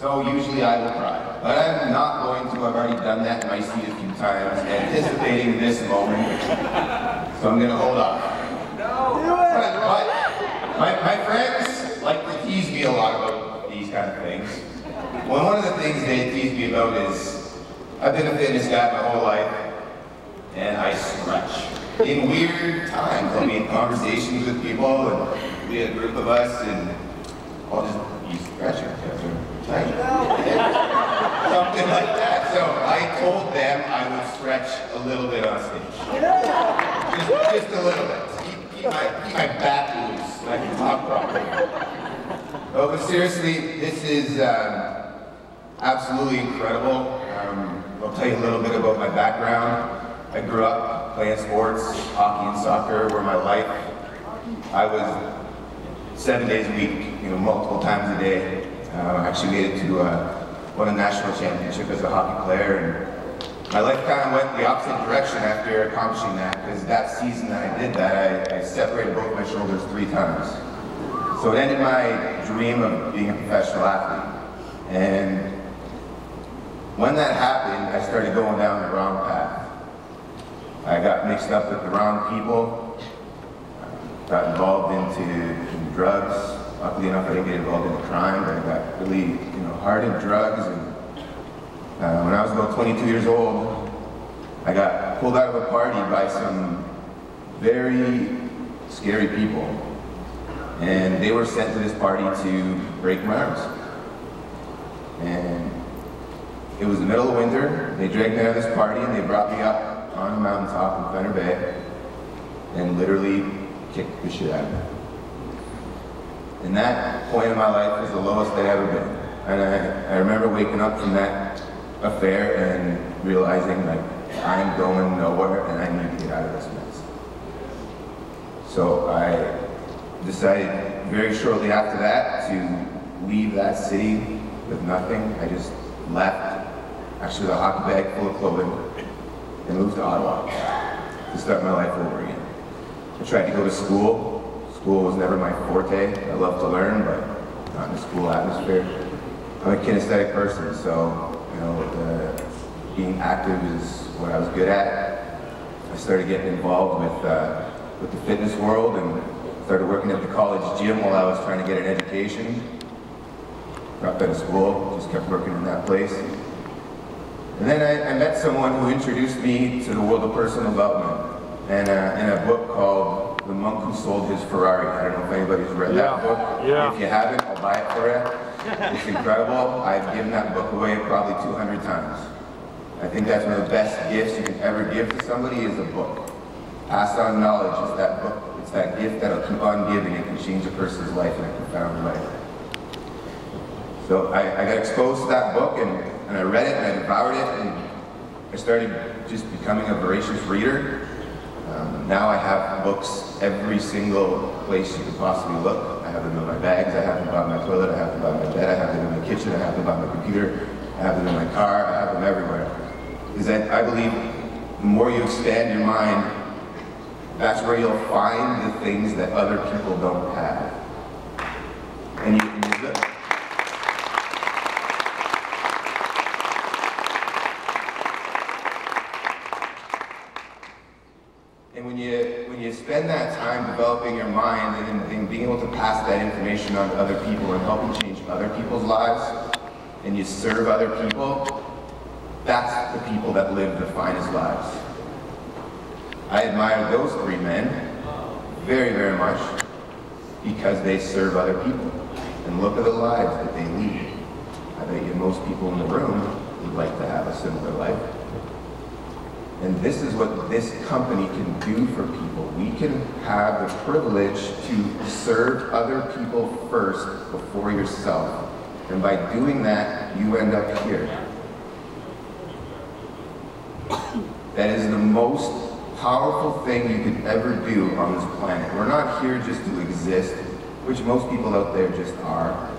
So usually I will cry. But I'm not going to. I've already done that in my seat a few times, anticipating this moment. So I'm going to hold off. No. But, but my, my friends like to tease me a lot about these kind of things. Well, one of the things they tease me about is I've been a fitness guy my whole life, and I stretch. In weird times, I'll be in conversations with people, and we had a group of us, and I'll just be stretching. Something like that. So I told them I would stretch a little bit on stage. Just, just a little bit. Keep, keep, my, keep my back loose, I can talk properly. Oh, but seriously, this is um, absolutely incredible. Um, I'll tell you a little bit about my background. I grew up playing sports, hockey and soccer were my life. I was seven days a week, you know, multiple times a day. Uh, actually made it to uh, won a national championship as a hockey player, and my life kind of went the opposite direction after accomplishing that. Because that season that I did that, I, I separated both my shoulders three times. So it ended my dream of being a professional athlete. And when that happened, I started going down the wrong path. I got mixed up with the wrong people, got involved into, into drugs. Luckily enough, I didn't get involved in crime, but I got really, you know, hard in drugs. And uh, when I was about 22 years old, I got pulled out of a party by some very scary people. And they were sent to this party to break my arms. And it was the middle of winter. They dragged me out of this party and they brought me up on a mountaintop in Thunder Bay and literally kicked the shit out of me. And that point in my life was the lowest I'd ever been. And I, I remember waking up from that affair and realizing like I'm going nowhere and I need to get out of this mess. So I decided very shortly after that to leave that city with nothing. I just left, actually with a hockey bag full of clothing, and moved to Ottawa to start my life over again. I tried to go to school. School was never my forte. I love to learn, but not in the school atmosphere. I'm a kinesthetic person, so you know, the, being active is what I was good at. I started getting involved with uh, with the fitness world and started working at the college gym while I was trying to get an education. Dropped out of school, just kept working in that place. And then I, I met someone who introduced me to the world of personal development and uh, in a book called The Monk Who Sold His Ferrari. I don't know if anybody's read Yeah, that book. yeah. If you haven't, I'll buy it for you. It's incredible. I've given that book away probably 200 times. I think that's one of the best gifts you can ever give to somebody is a book. Pass on knowledge is that book. It's that gift that'll keep on giving. It can change a person's life in a profound way. So I, I got exposed to that book and, and I read it and I devoured it and I started just becoming a voracious reader. Um, now I have books every single place you could possibly look. I have them in my bags, I have them by my toilet, I have them by my bed, I have them in my kitchen, I have them by my computer, I have them in my car, I have them everywhere. Is that I believe the more you expand your mind, that's where you'll find the things that other people don't have. And you, and you look, And when you when you spend that time developing your mind and, and being able to pass that information on to other people and helping change other people's lives, and you serve other people, that's the people that live the finest lives. I admire those three men very, very much because they serve other people. And look at the lives that they lead. I bet you most people in the room would like to have a similar life. And this is what this company can do for people. We can have the privilege to serve other people first before yourself. And by doing that, you end up here. That is the most powerful thing you could ever do on this planet. We're not here just to exist, which most people out there just are.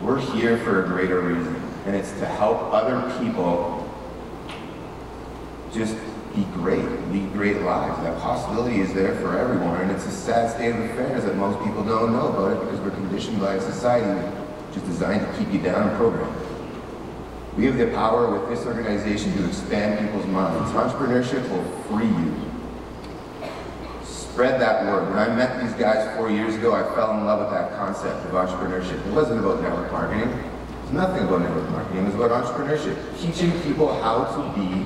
We're here for a greater reason, and it's to help other people just be great, lead great lives. That possibility is there for everyone, and it's a sad state of affairs that most people don't know about it because we're conditioned by a society just designed to keep you down and programmed. We have the power with this organization to expand people's minds. Entrepreneurship will free you. Spread that word. When I met these guys four years ago, I fell in love with that concept of entrepreneurship. It wasn't about network marketing. It's nothing about network marketing. It was about entrepreneurship. Teaching people how to be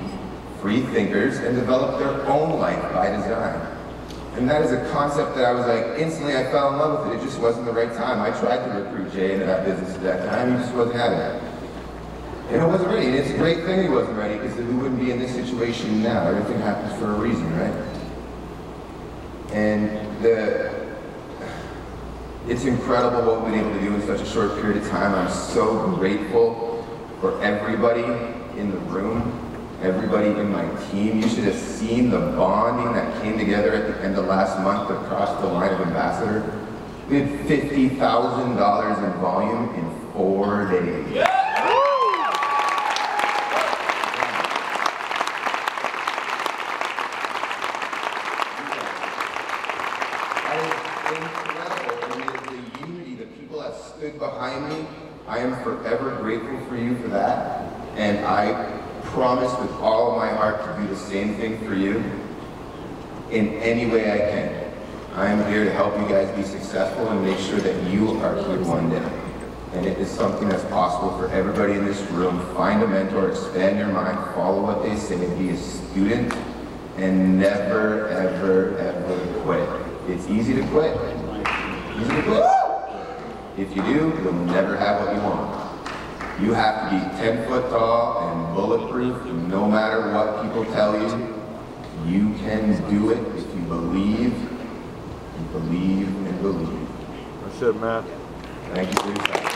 free thinkers and develop their own life by design. And that is a concept that I was like, instantly I fell in love with it. It just wasn't the right time. I tried to recruit Jay into that business at that time. He just wasn't having it. And it wasn't ready. And it's a great thing he wasn't ready because we wouldn't be in this situation now. Everything happens for a reason, right? And the, it's incredible what we've been able to do in such a short period of time. I'm so grateful for everybody in the room, everybody in my team. You should have seen the bonding that came together at the end of last month across the line of Ambassador. We had $50,000 in volume in four days. Stood behind me, I am forever grateful for you for that. And I promise with all of my heart to do the same thing for you in any way I can. I am here to help you guys be successful and make sure that you are good one day. And it is something that's possible for everybody in this room. Find a mentor, expand your mind, follow what they say, be a student, and never, ever, ever quit. It's easy to quit. Easy to quit. If you do, you'll never have what you want. You have to be 10 foot tall and bulletproof and no matter what people tell you. You can do it if you believe, and believe, and believe. That's it, man. Thank you for your time.